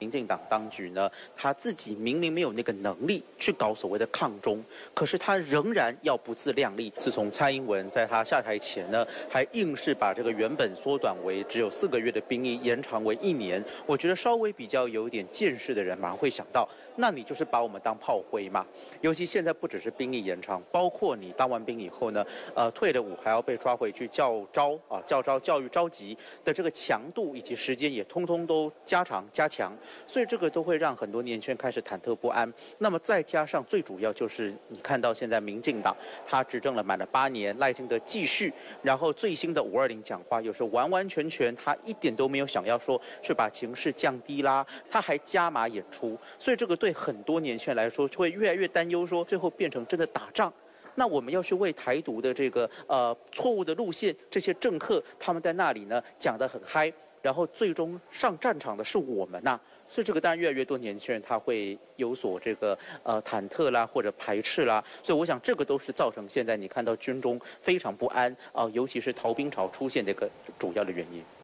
民进党当局呢，他自己明明没有那个能力去搞所谓的抗中，可是他仍然要不自量力。自从蔡英文在他下台前呢，还硬是把这个原本缩短为只有四个月的兵役延长为一年。我觉得稍微比较有点见识的人，马上会想到，那你就是把我们当炮灰嘛。尤其现在不只是兵役延长，包括你当完兵以后呢，呃，退了伍还要被抓回去教招啊，教招教育召集的这个强度以及时间也通通都加长加强。所以这个都会让很多年轻人开始忐忑不安。那么再加上最主要就是你看到现在民进党他执政了满了八年，赖清德继续，然后最新的五二零讲话又是完完全全他一点都没有想要说去把情势降低啦，他还加码演出。所以这个对很多年轻人来说就会越来越担忧，说最后变成真的打仗，那我们要去为台独的这个呃错误的路线，这些政客他们在那里呢讲得很嗨，然后最终上战场的是我们呐。所以这个当然越来越多年轻人他会有所这个呃忐忑啦或者排斥啦，所以我想这个都是造成现在你看到军中非常不安啊，尤其是逃兵潮出现的一个主要的原因。